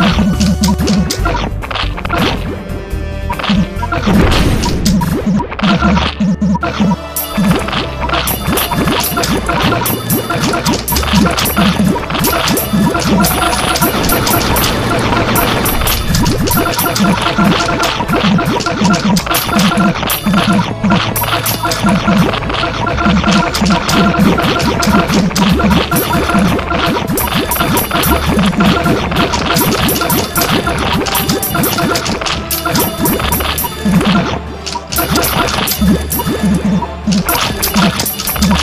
ハ ハ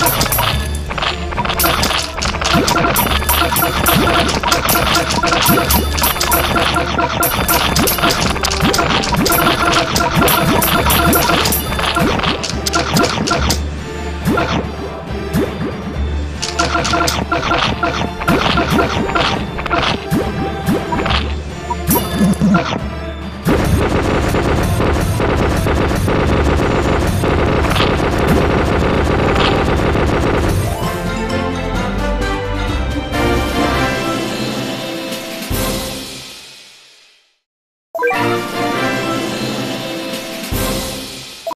you